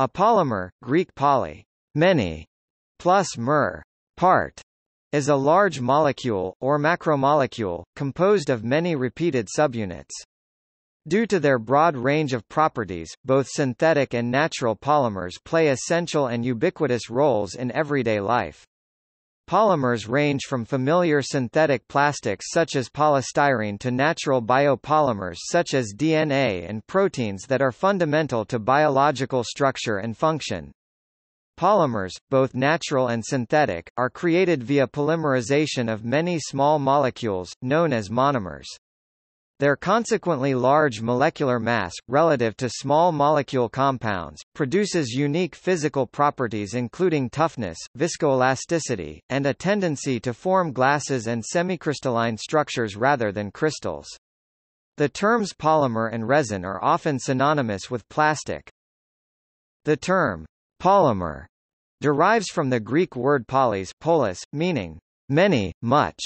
A polymer, Greek poly, many, plus mer, part, is a large molecule, or macromolecule, composed of many repeated subunits. Due to their broad range of properties, both synthetic and natural polymers play essential and ubiquitous roles in everyday life. Polymers range from familiar synthetic plastics such as polystyrene to natural biopolymers such as DNA and proteins that are fundamental to biological structure and function. Polymers, both natural and synthetic, are created via polymerization of many small molecules, known as monomers. Their consequently large molecular mass, relative to small molecule compounds, produces unique physical properties including toughness, viscoelasticity, and a tendency to form glasses and semicrystalline structures rather than crystals. The terms polymer and resin are often synonymous with plastic. The term polymer derives from the Greek word polys polis meaning many, much,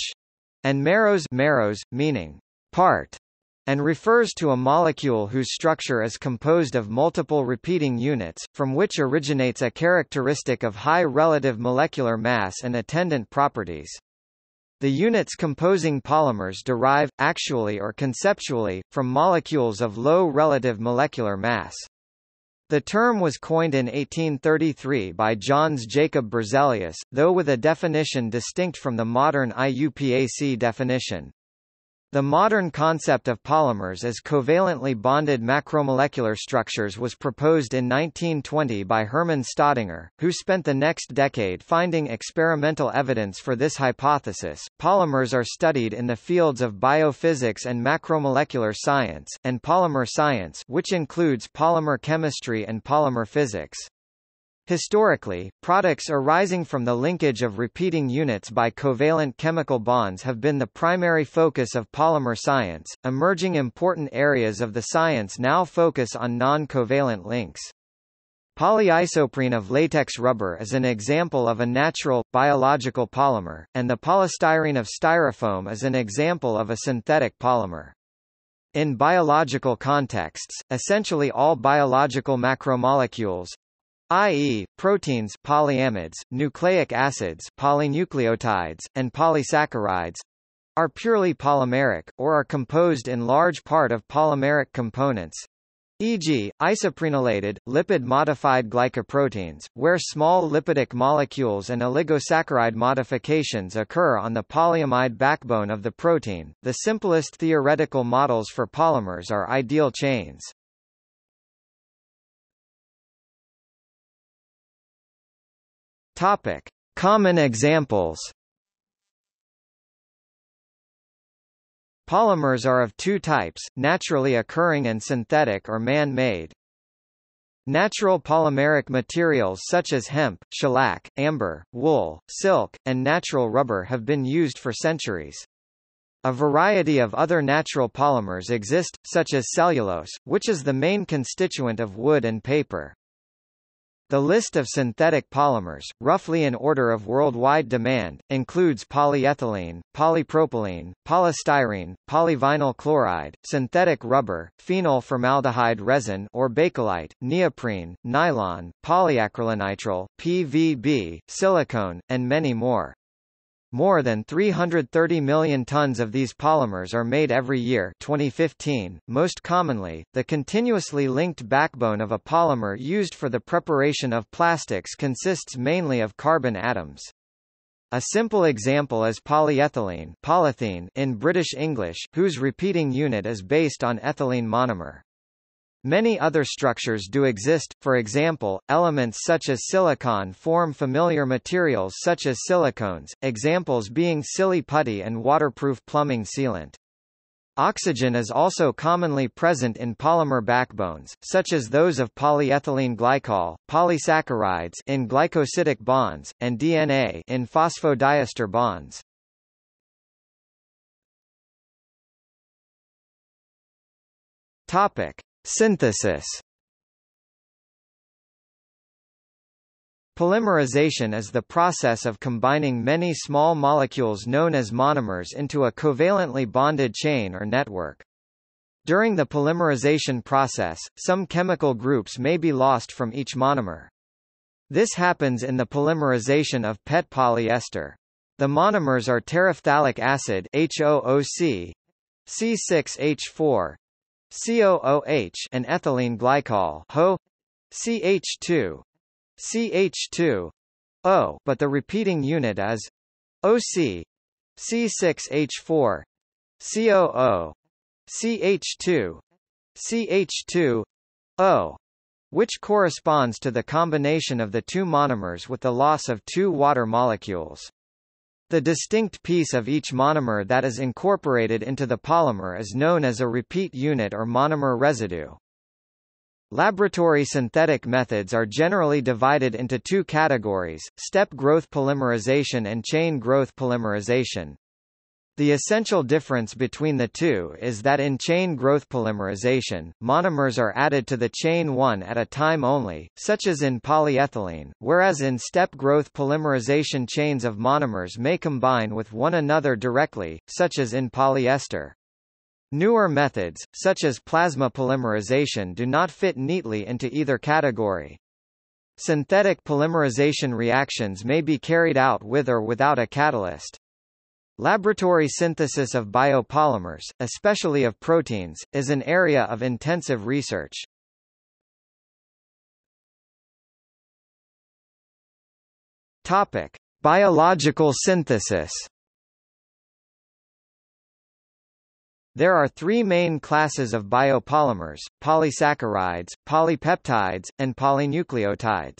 and meros, meros meaning part, and refers to a molecule whose structure is composed of multiple repeating units, from which originates a characteristic of high relative molecular mass and attendant properties. The units composing polymers derive, actually or conceptually, from molecules of low relative molecular mass. The term was coined in 1833 by Jöns Jacob Berzelius, though with a definition distinct from the modern IUPAC definition. The modern concept of polymers as covalently bonded macromolecular structures was proposed in 1920 by Hermann Staudinger, who spent the next decade finding experimental evidence for this hypothesis. Polymers are studied in the fields of biophysics and macromolecular science, and polymer science, which includes polymer chemistry and polymer physics. Historically, products arising from the linkage of repeating units by covalent chemical bonds have been the primary focus of polymer science. Emerging important areas of the science now focus on non-covalent links. Polyisoprene of latex rubber is an example of a natural, biological polymer, and the polystyrene of styrofoam is an example of a synthetic polymer. In biological contexts, essentially all biological macromolecules, i.e., proteins polyamides, nucleic acids polynucleotides, and polysaccharides, are purely polymeric, or are composed in large part of polymeric components, e.g., isoprenylated, lipid-modified glycoproteins, where small lipidic molecules and oligosaccharide modifications occur on the polyamide backbone of the protein. The simplest theoretical models for polymers are ideal chains. Topic: Common examples. Polymers are of two types, naturally occurring and synthetic or man-made. Natural polymeric materials such as hemp, shellac, amber, wool, silk, and natural rubber have been used for centuries. A variety of other natural polymers exist, such as cellulose, which is the main constituent of wood and paper. The list of synthetic polymers, roughly in order of worldwide demand, includes polyethylene, polypropylene, polystyrene, polyvinyl chloride, synthetic rubber, phenol formaldehyde resin or bakelite, neoprene, nylon, polyacrylonitrile, PVB, silicone, and many more. More than 330 million tons of these polymers are made every year 2015. Most commonly, the continuously linked backbone of a polymer used for the preparation of plastics consists mainly of carbon atoms. A simple example is polyethylene polythene in British English, whose repeating unit is based on ethylene monomer. Many other structures do exist, for example, elements such as silicon form familiar materials such as silicones, examples being silly putty and waterproof plumbing sealant. Oxygen is also commonly present in polymer backbones, such as those of polyethylene glycol, polysaccharides in glycosidic bonds, and DNA in phosphodiester bonds. Topic: Synthesis Polymerization is the process of combining many small molecules known as monomers into a covalently bonded chain or network. During the polymerization process, some chemical groups may be lost from each monomer. This happens in the polymerization of PET polyester. The monomers are terephthalic acid HOOC, C6H4, COOH and ethylene glycol HO, CH2, CH2, O but the repeating unit is OC, C6H4, COO, CH2, CH2, O, which corresponds to the combination of the two monomers with the loss of two water molecules. The distinct piece of each monomer that is incorporated into the polymer is known as a repeat unit or monomer residue. Laboratory synthetic methods are generally divided into two categories, step growth polymerization and chain growth polymerization. The essential difference between the two is that in chain growth polymerization, monomers are added to the chain one at a time only, such as in polyethylene, whereas in step growth polymerization chains of monomers may combine with one another directly, such as in polyester. Newer methods, such as plasma polymerization do not fit neatly into either category. Synthetic polymerization reactions may be carried out with or without a catalyst. Laboratory synthesis of biopolymers, especially of proteins, is an area of intensive research. Topic: Biological synthesis. There are three main classes of biopolymers, polysaccharides, polypeptides, and polynucleotides.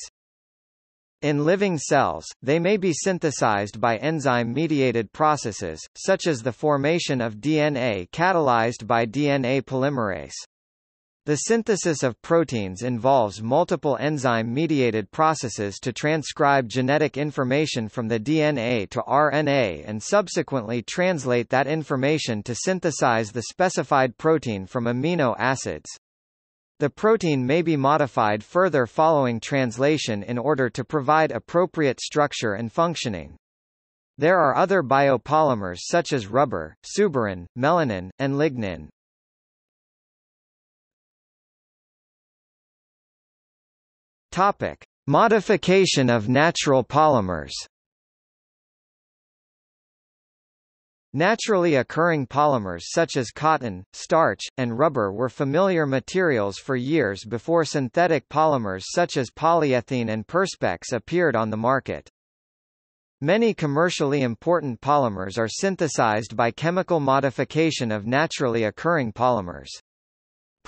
In living cells, they may be synthesized by enzyme-mediated processes, such as the formation of DNA catalyzed by DNA polymerase. The synthesis of proteins involves multiple enzyme-mediated processes to transcribe genetic information from the DNA to RNA and subsequently translate that information to synthesize the specified protein from amino acids. The protein may be modified further following translation in order to provide appropriate structure and functioning. There are other biopolymers such as rubber, suberin, melanin, and lignin. Topic: Modification of natural polymers. Naturally occurring polymers such as cotton, starch, and rubber were familiar materials for years before synthetic polymers such as polyethylene and perspex appeared on the market. Many commercially important polymers are synthesized by chemical modification of naturally occurring polymers.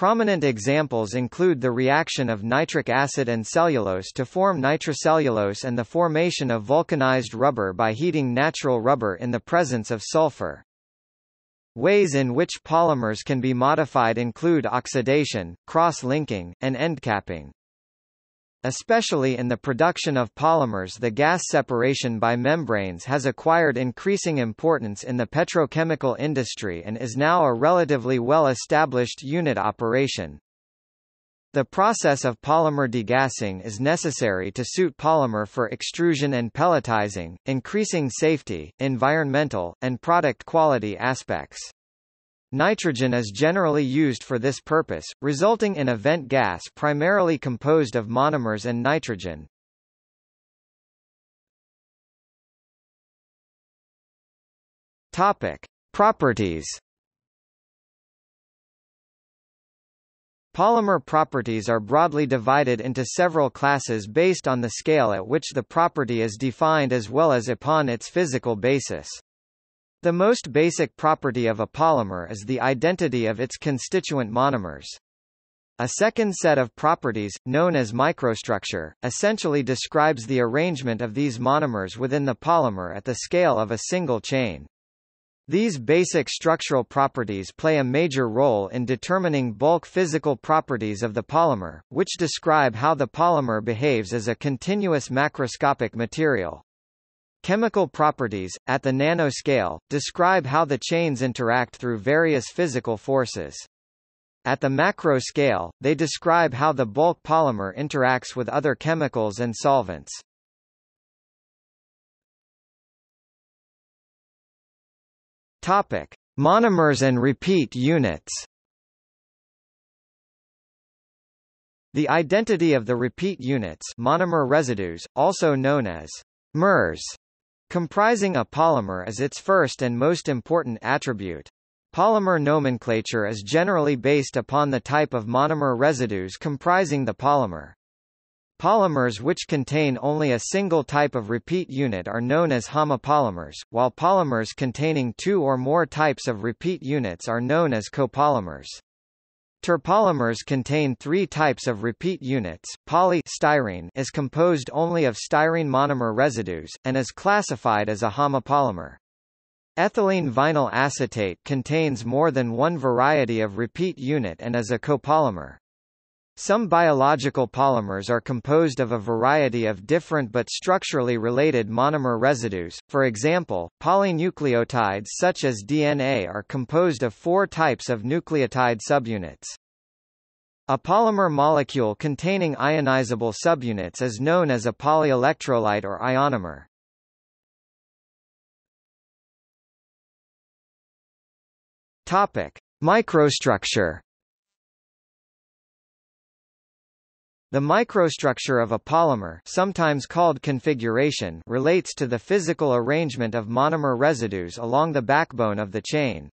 Prominent examples include the reaction of nitric acid and cellulose to form nitrocellulose and the formation of vulcanized rubber by heating natural rubber in the presence of sulfur. Ways in which polymers can be modified include oxidation, cross-linking, and endcapping. Especially in the production of polymers the gas separation by membranes has acquired increasing importance in the petrochemical industry and is now a relatively well-established unit operation. The process of polymer degassing is necessary to suit polymer for extrusion and pelletizing, increasing safety, environmental, and product quality aspects. Nitrogen is generally used for this purpose, resulting in a vent gas primarily composed of monomers and nitrogen. Topic: Properties. Polymer properties are broadly divided into several classes based on the scale at which the property is defined as well as upon its physical basis. The most basic property of a polymer is the identity of its constituent monomers. A second set of properties, known as microstructure, essentially describes the arrangement of these monomers within the polymer at the scale of a single chain. These basic structural properties play a major role in determining bulk physical properties of the polymer, which describe how the polymer behaves as a continuous macroscopic material. Chemical properties, at the nanoscale, describe how the chains interact through various physical forces. At the macro scale, they describe how the bulk polymer interacts with other chemicals and solvents. Topic: Monomers and repeat units. The identity of the repeat units monomer residues, also known as MERS, comprising a polymer is its first and most important attribute. Polymer nomenclature is generally based upon the type of monomer residues comprising the polymer. Polymers which contain only a single type of repeat unit are known as homopolymers, while polymers containing two or more types of repeat units are known as copolymers. Terpolymers contain three types of repeat units. Polystyrene is composed only of styrene monomer residues, and is classified as a homopolymer. Ethylene vinyl acetate contains more than one variety of repeat unit and is a copolymer. Some biological polymers are composed of a variety of different but structurally related monomer residues, for example, polynucleotides such as DNA are composed of four types of nucleotide subunits. A polymer molecule containing ionizable subunits is known as a polyelectrolyte or ionomer. Topic: Microstructure The microstructure of a polymer sometimes called configuration relates to the physical arrangement of monomer residues along the backbone of the chain.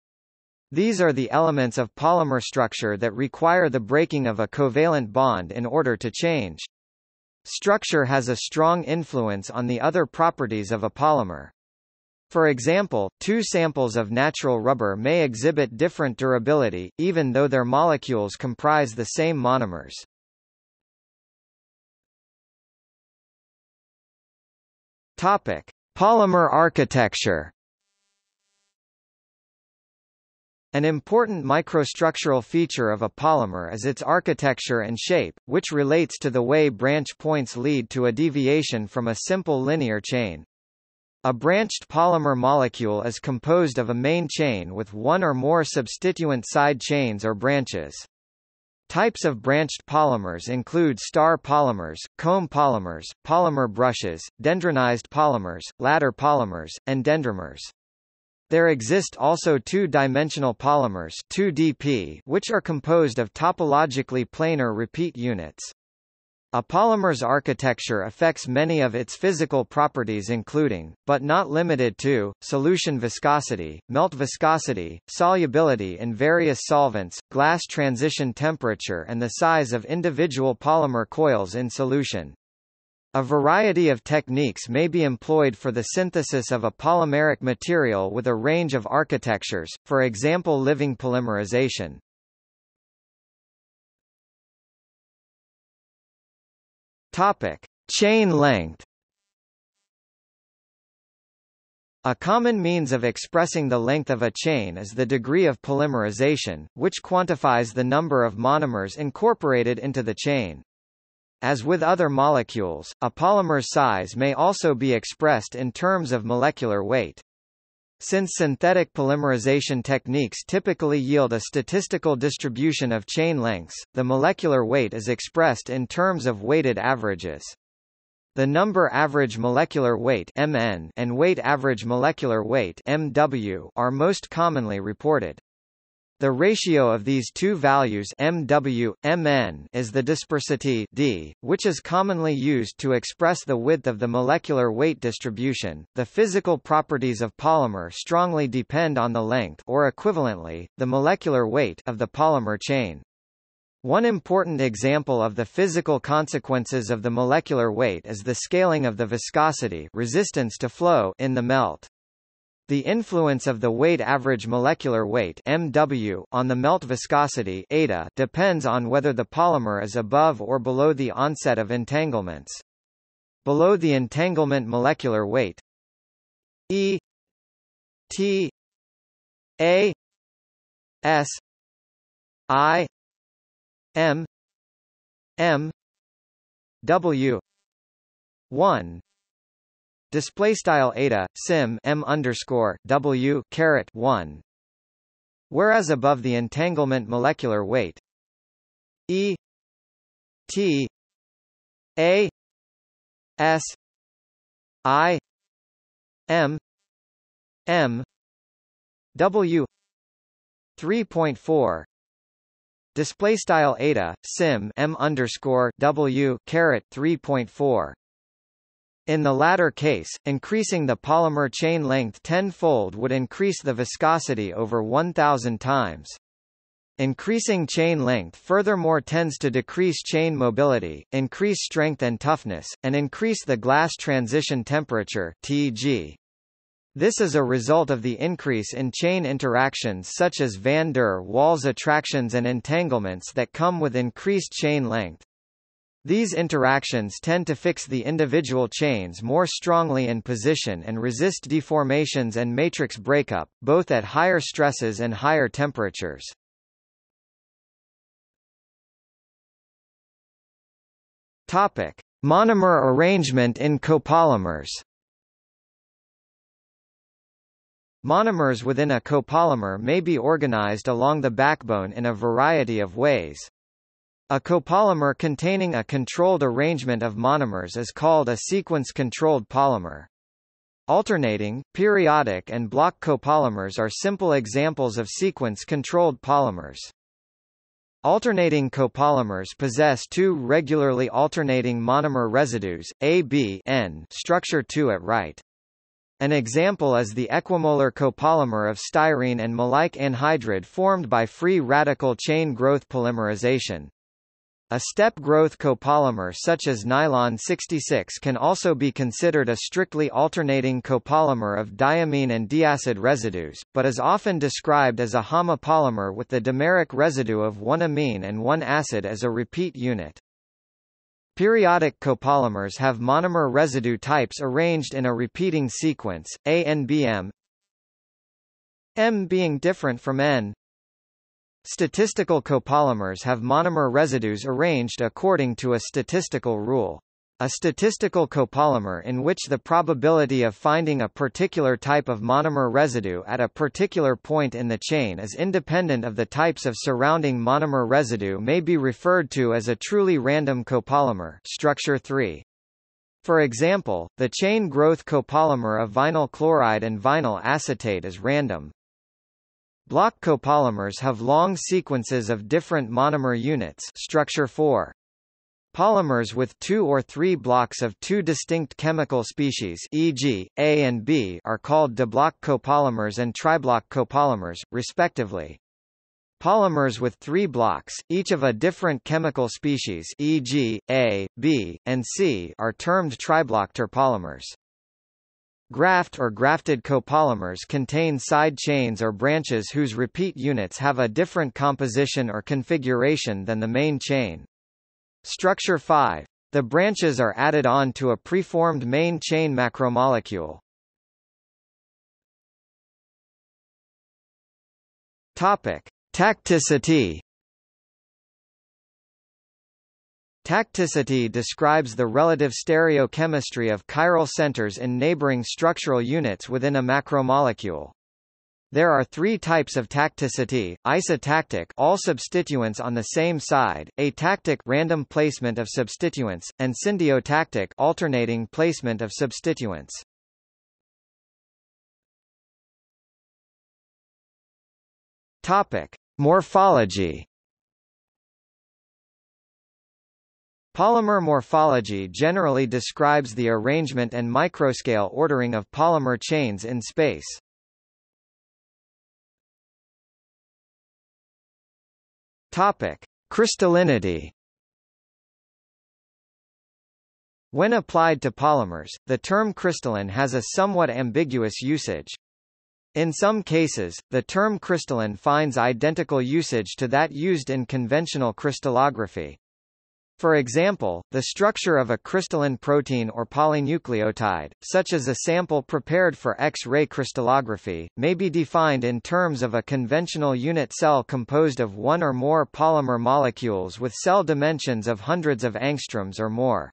These are the elements of polymer structure that require the breaking of a covalent bond in order to change. Structure has a strong influence on the other properties of a polymer. For example, two samples of natural rubber may exhibit different durability, even though their molecules comprise the same monomers. Topic: Polymer architecture. An important microstructural feature of a polymer is its architecture and shape, which relates to the way branch points lead to a deviation from a simple linear chain. A branched polymer molecule is composed of a main chain with one or more substituent side chains or branches. Types of branched polymers include star polymers, comb polymers, polymer brushes, dendronized polymers, ladder polymers, and dendrimers. There exist also two-dimensional polymers 2DP, which are composed of topologically planar repeat units. A polymer's architecture affects many of its physical properties including, but not limited to, solution viscosity, melt viscosity, solubility in various solvents, glass transition temperature and the size of individual polymer coils in solution. A variety of techniques may be employed for the synthesis of a polymeric material with a range of architectures, for example living polymerization. Topic: Chain length. A common means of expressing the length of a chain is the degree of polymerization, which quantifies the number of monomers incorporated into the chain. As with other molecules, a polymer's size may also be expressed in terms of molecular weight. Since synthetic polymerization techniques typically yield a statistical distribution of chain lengths, the molecular weight is expressed in terms of weighted averages. The number average molecular weight MN and weight average molecular weight MW are most commonly reported. The ratio of these two values MW, Mn is the dispersity d, which is commonly used to express the width of the molecular weight distribution. The physical properties of polymer strongly depend on the length or equivalently, the molecular weight of the polymer chain. One important example of the physical consequences of the molecular weight is the scaling of the viscosity resistance to flow in the melt. The influence of the weight average molecular weight MW on the melt viscosity eta depends on whether the polymer is above or below the onset of entanglements. Below the entanglement molecular weight E T A S I M M W one display style eta sim m underscore w caret 1 whereas above the entanglement molecular weight e t a s i m m w 3.4 display style eta sim m underscore w caret 3.4. In the latter case, increasing the polymer chain length tenfold would increase the viscosity over 1000 times. Increasing chain length furthermore tends to decrease chain mobility, increase strength and toughness, and increase the glass transition temperature TG. This is a result of the increase in chain interactions such as van der Waals attractions and entanglements that come with increased chain length. These interactions tend to fix the individual chains more strongly in position and resist deformations and matrix breakup, both at higher stresses and higher temperatures. Topic: Monomer arrangement in copolymers. Monomers within a copolymer may be organized along the backbone in a variety of ways. A copolymer containing a controlled arrangement of monomers is called a sequence-controlled polymer. Alternating, periodic and block copolymers are simple examples of sequence-controlled polymers. Alternating copolymers possess two regularly alternating monomer residues, A B N structure 2 at right. An example is the equimolar copolymer of styrene and maleic anhydride formed by free radical chain growth polymerization. A step growth copolymer such as nylon 66 can also be considered a strictly alternating copolymer of diamine and diacid residues, but is often described as a homopolymer with the dimeric residue of one amine and one acid as a repeat unit. Periodic copolymers have monomer residue types arranged in a repeating sequence, A and BM M being different from N Statistical copolymers have monomer residues arranged according to a statistical rule. A statistical copolymer in which the probability of finding a particular type of monomer residue at a particular point in the chain is independent of the types of surrounding monomer residue may be referred to as a truly random copolymer structure 3. For example, the chain growth copolymer of vinyl chloride and vinyl acetate is random. Block copolymers have long sequences of different monomer units structure 4. Polymers with two or three blocks of two distinct chemical species e.g., A and B are called diblock copolymers and triblock copolymers, respectively. Polymers with three blocks, each of a different chemical species e.g., A, B, and C are termed triblock terpolymers. Graft or grafted copolymers contain side chains or branches whose repeat units have a different composition or configuration than the main chain. Structure 5. The branches are added on to a preformed main chain macromolecule. Topic: Tacticity Tacticity describes the relative stereochemistry of chiral centers in neighboring structural units within a macromolecule. There are three types of tacticity: isotactic, all substituents on the same side; atactic, random placement of substituents; and syndiotactic, alternating placement of substituents. Topic: Morphology. Polymer morphology generally describes the arrangement and microscale ordering of polymer chains in space. Topic: Crystallinity. When applied to polymers, the term crystalline has a somewhat ambiguous usage. In some cases, the term crystalline finds identical usage to that used in conventional crystallography. For example, the structure of a crystalline protein or polynucleotide, such as a sample prepared for X-ray crystallography, may be defined in terms of a conventional unit cell composed of one or more polymer molecules with cell dimensions of hundreds of angstroms or more.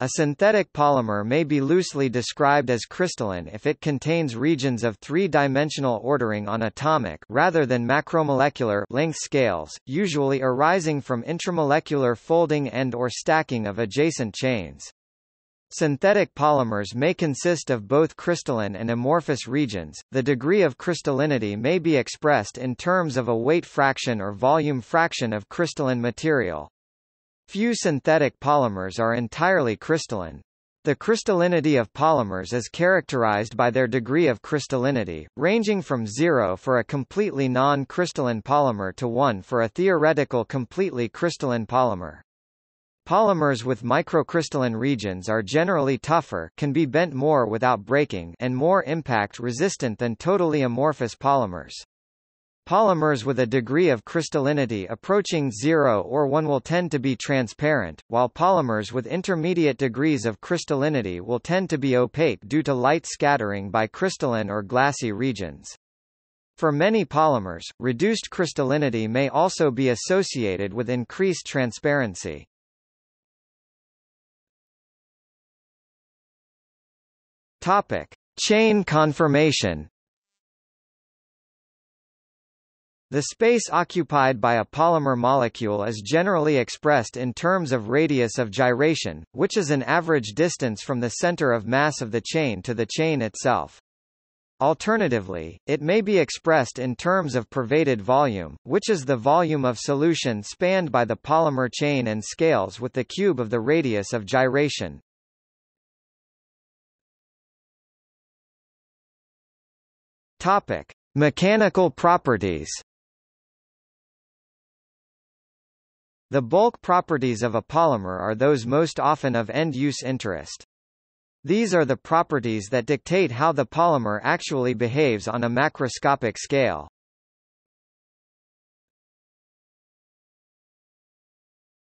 A synthetic polymer may be loosely described as crystalline if it contains regions of three-dimensional ordering on atomic rather than macromolecular length scales, usually arising from intramolecular folding and or stacking of adjacent chains. Synthetic polymers may consist of both crystalline and amorphous regions. The degree of crystallinity may be expressed in terms of a weight fraction or volume fraction of crystalline material. Few synthetic polymers are entirely crystalline. The crystallinity of polymers is characterized by their degree of crystallinity, ranging from 0 for a completely non-crystalline polymer to 1 for a theoretical completely crystalline polymer. Polymers with microcrystalline regions are generally tougher can be bent more without breaking and more impact-resistant than totally amorphous polymers. Polymers with a degree of crystallinity approaching 0 or 1 will tend to be transparent, while polymers with intermediate degrees of crystallinity will tend to be opaque due to light scattering by crystalline or glassy regions. For many polymers, reduced crystallinity may also be associated with increased transparency. Topic: Chain conformation. The space occupied by a polymer molecule is generally expressed in terms of radius of gyration, which is an average distance from the center of mass of the chain to the chain itself. Alternatively, it may be expressed in terms of pervaded volume, which is the volume of solution spanned by the polymer chain and scales with the cube of the radius of gyration. Topic: Mechanical properties. The bulk properties of a polymer are those most often of end-use interest. These are the properties that dictate how the polymer actually behaves on a macroscopic scale.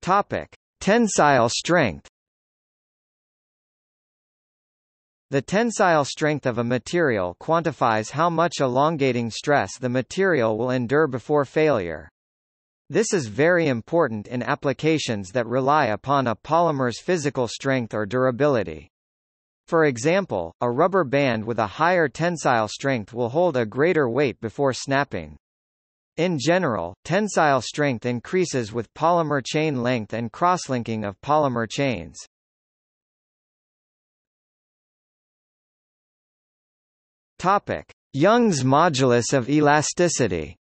Topic: Tensile strength. The tensile strength of a material quantifies how much elongating stress the material will endure before failure. This is very important in applications that rely upon a polymer's physical strength or durability. For example, a rubber band with a higher tensile strength will hold a greater weight before snapping. In general, tensile strength increases with polymer chain length and crosslinking of polymer chains. Topic: Young's modulus of elasticity.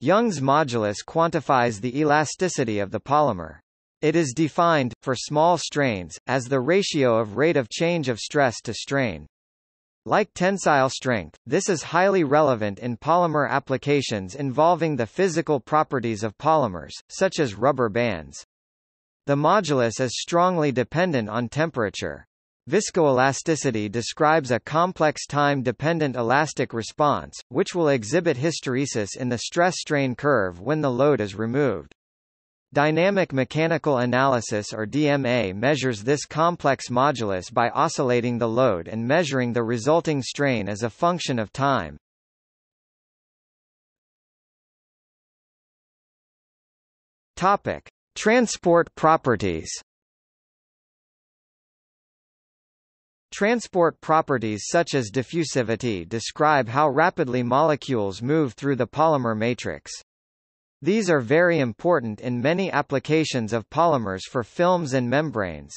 Young's modulus quantifies the elasticity of the polymer. It is defined, for small strains, as the ratio of rate of change of stress to strain. Like tensile strength, this is highly relevant in polymer applications involving the physical properties of polymers, such as rubber bands. The modulus is strongly dependent on temperature. Viscoelasticity describes a complex time-dependent elastic response, which will exhibit hysteresis in the stress-strain curve when the load is removed. Dynamic mechanical analysis or DMA measures this complex modulus by oscillating the load and measuring the resulting strain as a function of time. Topic: Transport properties. Transport properties such as diffusivity describe how rapidly molecules move through the polymer matrix. These are very important in many applications of polymers for films and membranes.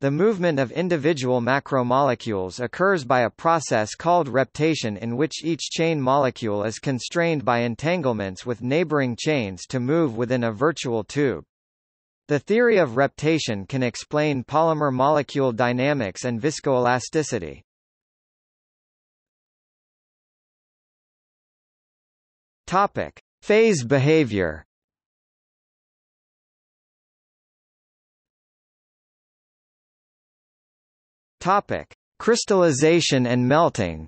The movement of individual macromolecules occurs by a process called reptation in which each chain molecule is constrained by entanglements with neighboring chains to move within a virtual tube. The theory of reptation can explain polymer molecule dynamics and viscoelasticity. Topic: Phase behavior. Topic: Crystallization and melting.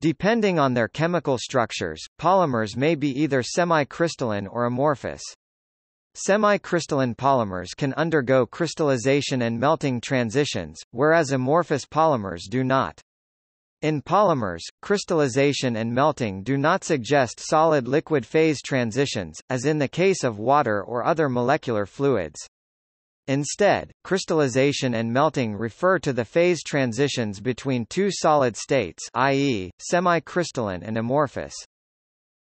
Depending on their chemical structures, polymers may be either semi-crystalline or amorphous. Semi-crystalline polymers can undergo crystallization and melting transitions, whereas amorphous polymers do not. In polymers, crystallization and melting do not suggest solid-liquid phase transitions, as in the case of water or other molecular fluids. Instead, crystallization and melting refer to the phase transitions between two solid states i.e., semi-crystalline and amorphous.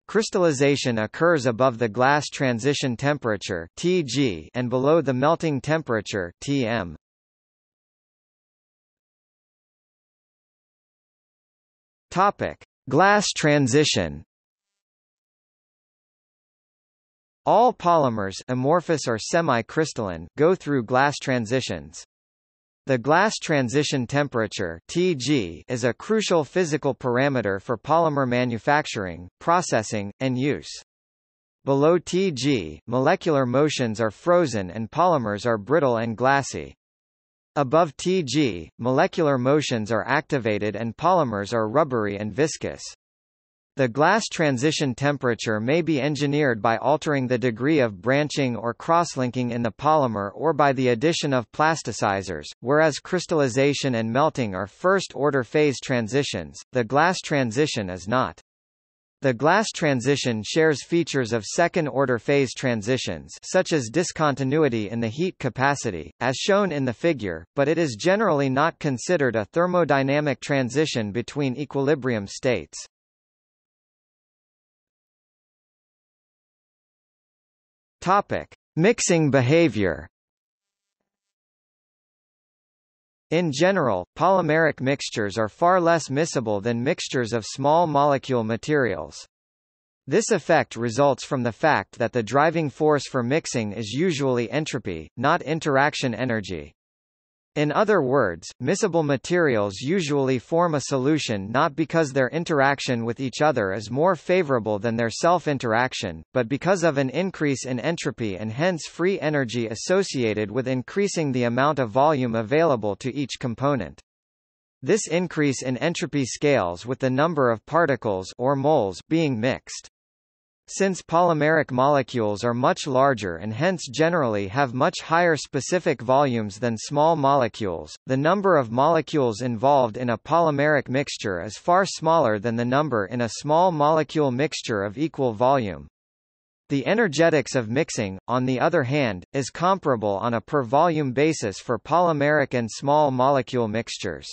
crystallization occurs above the glass transition temperature Tg and below the melting temperature Tm. Topic: Glass transition. All polymers amorphous or semi-crystalline go through glass transitions. The glass transition temperature Tg is a crucial physical parameter for polymer manufacturing, processing, and use. Below Tg, molecular motions are frozen and polymers are brittle and glassy. Above Tg, molecular motions are activated and polymers are rubbery and viscous. The glass transition temperature may be engineered by altering the degree of branching or crosslinking in the polymer or by the addition of plasticizers, whereas crystallization and melting are first-order phase transitions, the glass transition is not. The glass transition shares features of second-order phase transitions such as discontinuity in the heat capacity, as shown in the figure, but it is generally not considered a thermodynamic transition between equilibrium states. Topic: Mixing behavior. In general, polymeric mixtures are far less miscible than mixtures of small molecule materials. This effect results from the fact that the driving force for mixing is usually entropy, not interaction energy. In other words, miscible materials usually form a solution not because their interaction with each other is more favorable than their self-interaction, but because of an increase in entropy and hence free energy associated with increasing the amount of volume available to each component. This increase in entropy scales with the number of particles or moles being mixed. Since polymeric molecules are much larger and hence generally have much higher specific volumes than small molecules, the number of molecules involved in a polymeric mixture is far smaller than the number in a small molecule mixture of equal volume. The energetics of mixing, on the other hand, is comparable on a per-volume basis for polymeric and small molecule mixtures.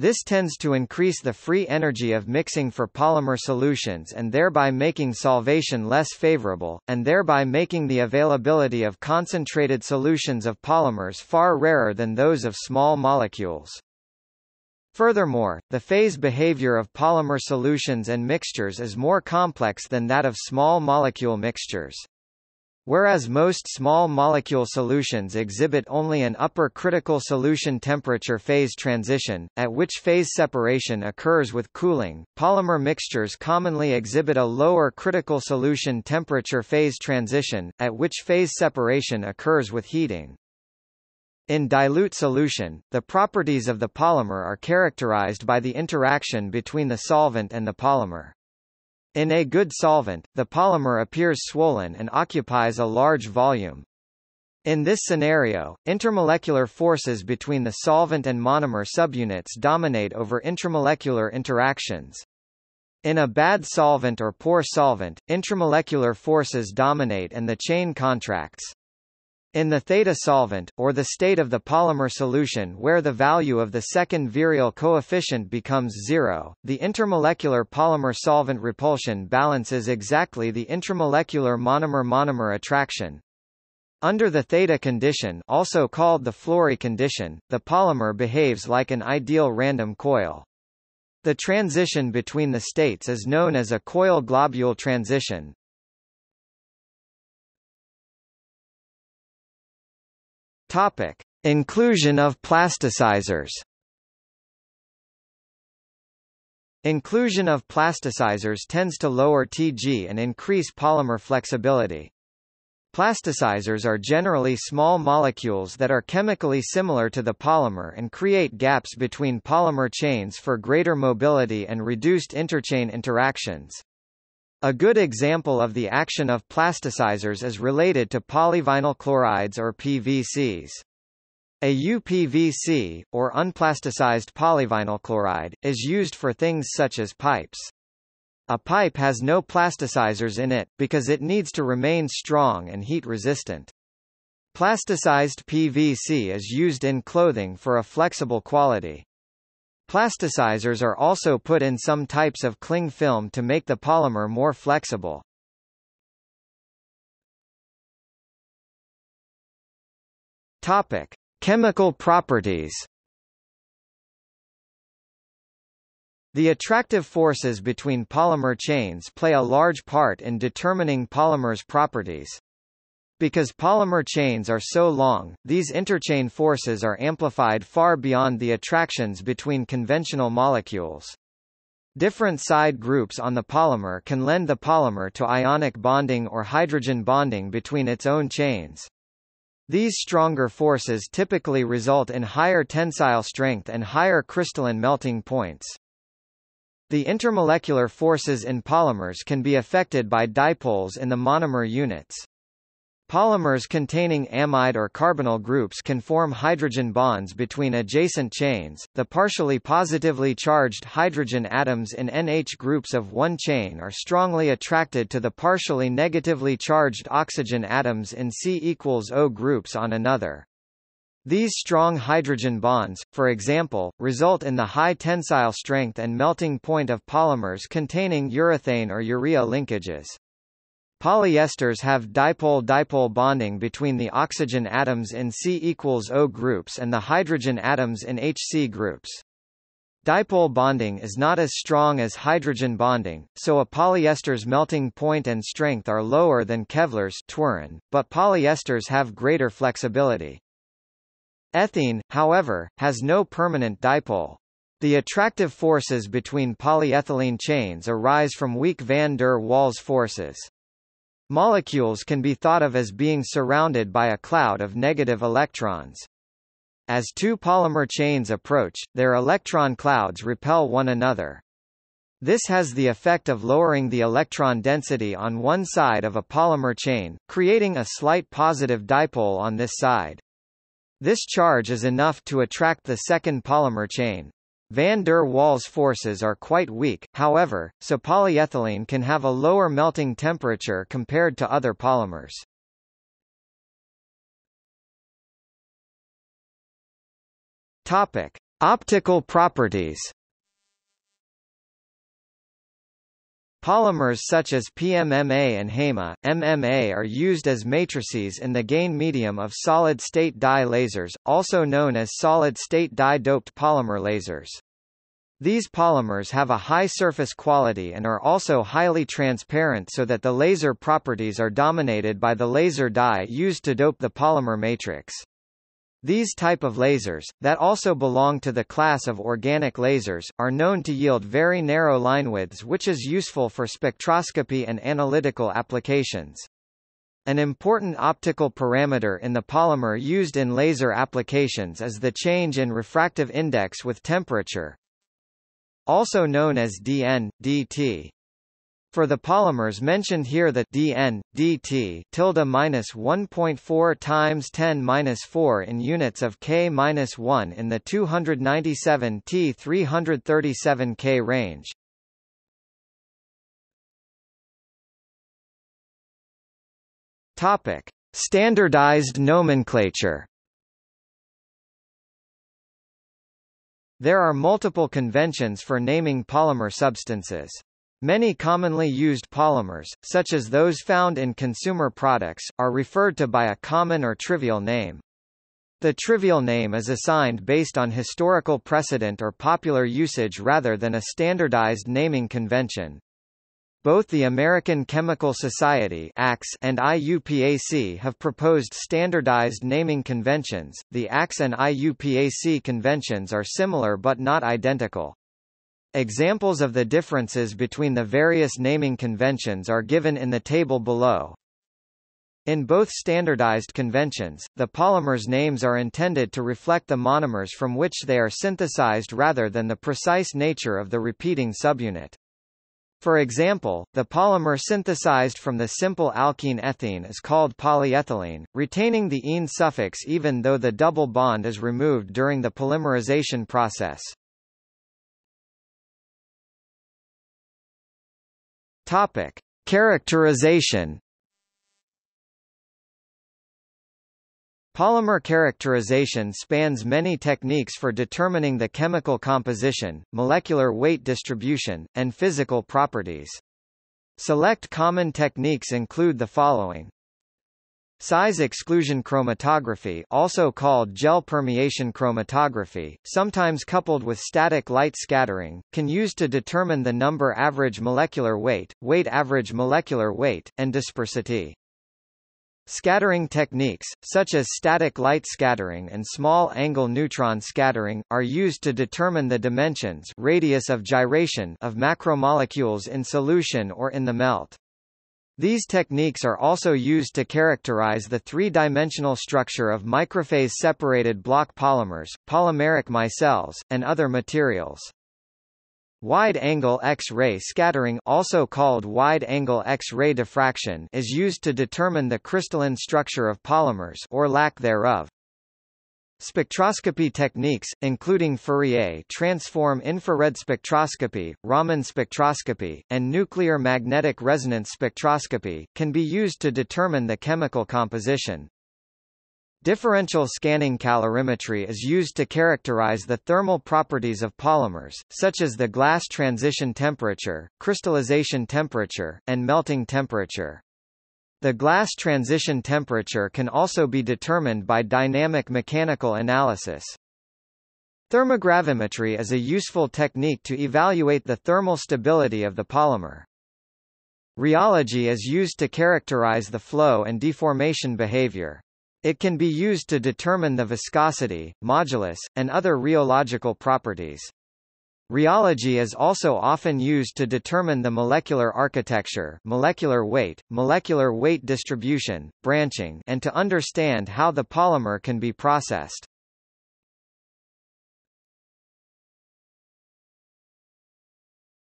This tends to increase the free energy of mixing for polymer solutions and thereby making solvation less favorable, and thereby making the availability of concentrated solutions of polymers far rarer than those of small molecules. Furthermore, the phase behavior of polymer solutions and mixtures is more complex than that of small molecule mixtures. Whereas most small molecule solutions exhibit only an upper critical solution temperature phase transition, at which phase separation occurs with cooling, polymer mixtures commonly exhibit a lower critical solution temperature phase transition, at which phase separation occurs with heating. In dilute solution, the properties of the polymer are characterized by the interaction between the solvent and the polymer. In a good solvent, the polymer appears swollen and occupies a large volume. In this scenario, intermolecular forces between the solvent and monomer subunits dominate over intramolecular interactions. In a bad solvent or poor solvent, intramolecular forces dominate and the chain contracts. In the theta solvent, or the state of the polymer solution where the value of the second virial coefficient becomes zero, the intermolecular polymer-solvent repulsion balances exactly the intramolecular monomer-monomer attraction. Under the theta condition also called the Flory condition, the polymer behaves like an ideal random coil. The transition between the states is known as a coil-globule transition, Topic: Inclusion of plasticizers. Inclusion of plasticizers tends to lower Tg and increase polymer flexibility. Plasticizers are generally small molecules that are chemically similar to the polymer and create gaps between polymer chains for greater mobility and reduced interchain interactions. A good example of the action of plasticizers is related to polyvinyl chlorides or PVCs. A UPVC, or unplasticized polyvinyl chloride, is used for things such as pipes. A pipe has no plasticizers in it, because it needs to remain strong and heat-resistant. Plasticized PVC is used in clothing for a flexible quality. Plasticizers are also put in some types of cling film to make the polymer more flexible. Topic: Chemical properties. The attractive forces between polymer chains play a large part in determining polymers' properties. Because polymer chains are so long, these interchain forces are amplified far beyond the attractions between conventional molecules. Different side groups on the polymer can lend the polymer to ionic bonding or hydrogen bonding between its own chains. These stronger forces typically result in higher tensile strength and higher crystalline melting points. The intermolecular forces in polymers can be affected by dipoles in the monomer units. Polymers containing amide or carbonyl groups can form hydrogen bonds between adjacent chains. The partially positively charged hydrogen atoms in NH groups of one chain are strongly attracted to the partially negatively charged oxygen atoms in C equals O groups on another. These strong hydrogen bonds, for example, result in the high tensile strength and melting point of polymers containing urethane or urea linkages. Polyesters have dipole-dipole bonding between the oxygen atoms in C equals O groups and the hydrogen atoms in HC groups. Dipole bonding is not as strong as hydrogen bonding, so a polyester's melting point and strength are lower than Kevlar's Twaron, but polyesters have greater flexibility. Ethene, however, has no permanent dipole. The attractive forces between polyethylene chains arise from weak van der Waals forces. Molecules can be thought of as being surrounded by a cloud of negative electrons. As two polymer chains approach, their electron clouds repel one another. This has the effect of lowering the electron density on one side of a polymer chain, creating a slight positive dipole on this side. This charge is enough to attract the second polymer chain. Van der Waals forces are quite weak, however, so polyethylene can have a lower melting temperature compared to other polymers. Topic: Optical properties. Polymers such as PMMA and HEMA, MMA are used as matrices in the gain medium of solid-state dye lasers, also known as solid-state dye-doped polymer lasers. These polymers have a high surface quality and are also highly transparent so that the laser properties are dominated by the laser dye used to dope the polymer matrix. These type of lasers, that also belong to the class of organic lasers, are known to yield very narrow line widths which is useful for spectroscopy and analytical applications. An important optical parameter in the polymer used in laser applications is the change in refractive index with temperature, also known as dN, dt. For the polymers mentioned here the dN, dt tilde minus 1.4 times 10 minus 4 in units of K minus 1 in the 297 T 337 K range. Topic: Standardized nomenclature. There are multiple conventions for naming polymer substances. Many commonly used polymers, such as those found in consumer products, are referred to by a common or trivial name. The trivial name is assigned based on historical precedent or popular usage rather than a standardized naming convention. Both the American Chemical Society and IUPAC have proposed standardized naming conventions. The ACS and IUPAC conventions are similar but not identical. Examples of the differences between the various naming conventions are given in the table below. In both standardized conventions, the polymers' names are intended to reflect the monomers from which they are synthesized rather than the precise nature of the repeating subunit. For example, the polymer synthesized from the simple alkene ethene is called polyethylene, retaining the -ene suffix even though the double bond is removed during the polymerization process. Topic: – Characterization Polymer characterization spans many techniques for determining the chemical composition, molecular weight distribution, and physical properties. Select common techniques include the following. Size exclusion chromatography also called gel permeation chromatography, sometimes coupled with static light scattering, can use to determine the number average molecular weight, weight average molecular weight, and dispersity. Scattering techniques, such as static light scattering and small-angle neutron scattering, are used to determine the dimensions radius of gyration of macromolecules in solution or in the melt. These techniques are also used to characterize the three-dimensional structure of microphase-separated block polymers, polymeric micelles, and other materials. Wide-angle X-ray scattering also called wide-angle X-ray diffraction is used to determine the crystalline structure of polymers or lack thereof. Spectroscopy techniques, including Fourier transform infrared spectroscopy, Raman spectroscopy, and nuclear magnetic resonance spectroscopy, can be used to determine the chemical composition. Differential scanning calorimetry is used to characterize the thermal properties of polymers, such as the glass transition temperature, crystallization temperature, and melting temperature. The glass transition temperature can also be determined by dynamic mechanical analysis. Thermogravimetry is a useful technique to evaluate the thermal stability of the polymer. Rheology is used to characterize the flow and deformation behavior. It can be used to determine the viscosity, modulus, and other rheological properties. Rheology is also often used to determine the molecular architecture molecular weight, molecular weight distribution, branching and to understand how the polymer can be processed.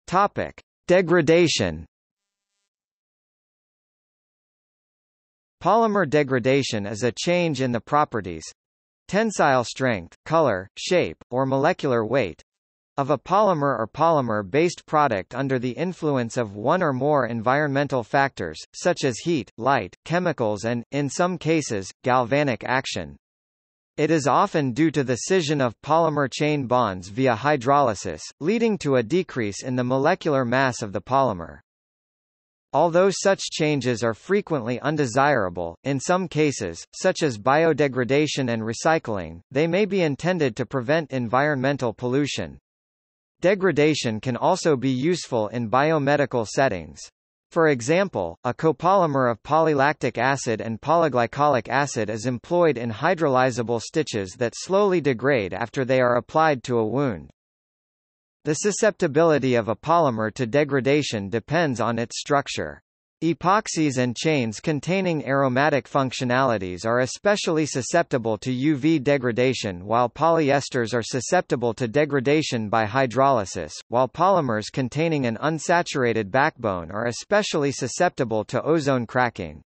Topic. Degradation Polymer degradation is a change in the properties tensile strength, color, shape, or molecular weight of a polymer or polymer-based product under the influence of one or more environmental factors, such as heat, light, chemicals and, in some cases, galvanic action. It is often due to the scission of polymer chain bonds via hydrolysis, leading to a decrease in the molecular mass of the polymer. Although such changes are frequently undesirable, in some cases, such as biodegradation and recycling, they may be intended to prevent environmental pollution. Degradation can also be useful in biomedical settings. For example, a copolymer of polylactic acid and polyglycolic acid is employed in hydrolyzable stitches that slowly degrade after they are applied to a wound. The susceptibility of a polymer to degradation depends on its structure. Epoxies and chains containing aromatic functionalities are especially susceptible to UV degradation while polyesters are susceptible to degradation by hydrolysis, while polymers containing an unsaturated backbone are especially susceptible to ozone cracking.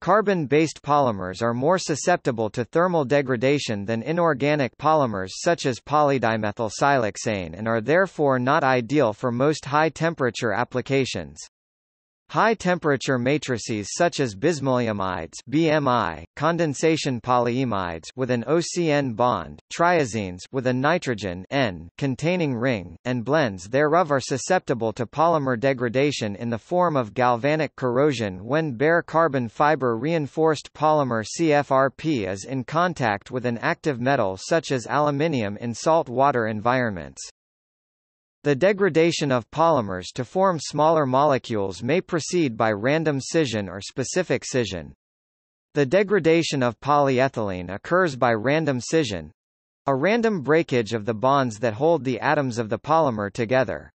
Carbon-based polymers are more susceptible to thermal degradation than inorganic polymers such as polydimethylsiloxane and are therefore not ideal for most high-temperature applications. High-temperature matrices such as bismaleimides BMI, condensation polyimides with an OCN bond, triazines with a nitrogen N containing ring, and blends thereof are susceptible to polymer degradation in the form of galvanic corrosion when bare carbon fiber reinforced polymer CFRP is in contact with an active metal such as aluminium in salt water environments. The degradation of polymers to form smaller molecules may proceed by random scission or specific scission. The degradation of polyethylene occurs by random scission a random breakage of the bonds that hold the atoms of the polymer together.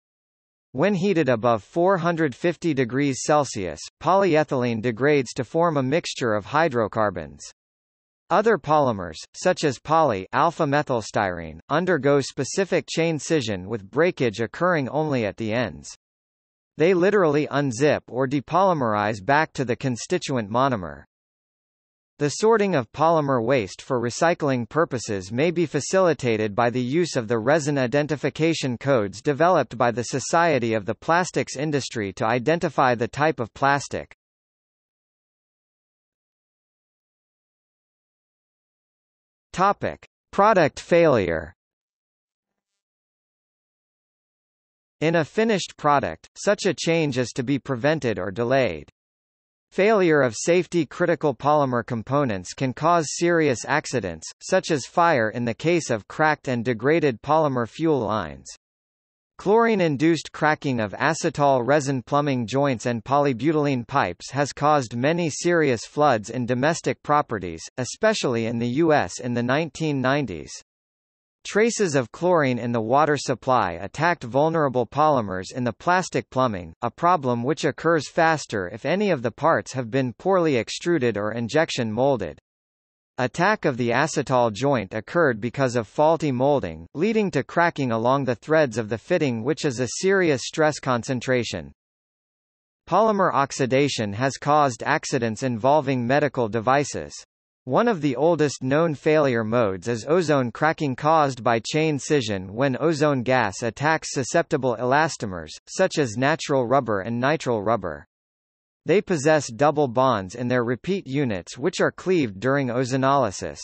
When heated above 450 degrees Celsius, polyethylene degrades to form a mixture of hydrocarbons. Other polymers, such as poly alpha-methylstyrene, undergo specific chain scission with breakage occurring only at the ends. They literally unzip or depolymerize back to the constituent monomer. The sorting of polymer waste for recycling purposes may be facilitated by the use of the resin identification codes developed by the Society of the Plastics Industry to identify the type of plastic. Topic: Product failure. In a finished product, such a change is to be prevented or delayed. Failure of safety-critical polymer components can cause serious accidents, such as fire in the case of cracked and degraded polymer fuel lines. Chlorine-induced cracking of acetal resin plumbing joints and polybutylene pipes has caused many serious floods in domestic properties, especially in the U.S. in the 1990s. Traces of chlorine in the water supply attacked vulnerable polymers in the plastic plumbing, a problem which occurs faster if any of the parts have been poorly extruded or injection molded. Attack of the acetal joint occurred because of faulty molding, leading to cracking along the threads of the fitting which is a serious stress concentration. Polymer oxidation has caused accidents involving medical devices. One of the oldest known failure modes is ozone cracking caused by chain scission when ozone gas attacks susceptible elastomers, such as natural rubber and nitrile rubber. They possess double bonds in their repeat units which are cleaved during ozonolysis.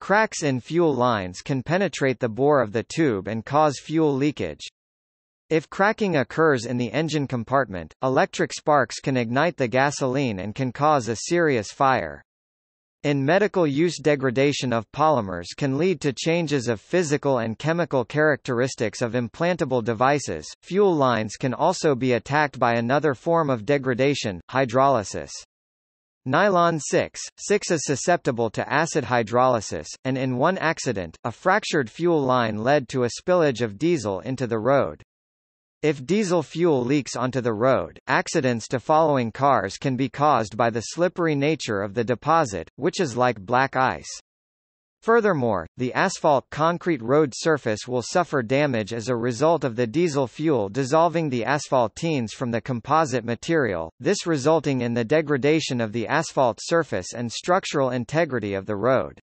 Cracks in fuel lines can penetrate the bore of the tube and cause fuel leakage. If cracking occurs in the engine compartment, electric sparks can ignite the gasoline and can cause a serious fire. In medical use degradation of polymers can lead to changes of physical and chemical characteristics of implantable devices. Fuel lines can also be attacked by another form of degradation, hydrolysis. Nylon 6, 6 is susceptible to acid hydrolysis, and in one accident, a fractured fuel line led to a spillage of diesel into the road. If diesel fuel leaks onto the road, accidents to following cars can be caused by the slippery nature of the deposit, which is like black ice. Furthermore, the asphalt concrete road surface will suffer damage as a result of the diesel fuel dissolving the asphaltenes from the composite material, this resulting in the degradation of the asphalt surface and structural integrity of the road.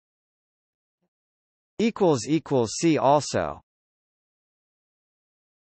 See also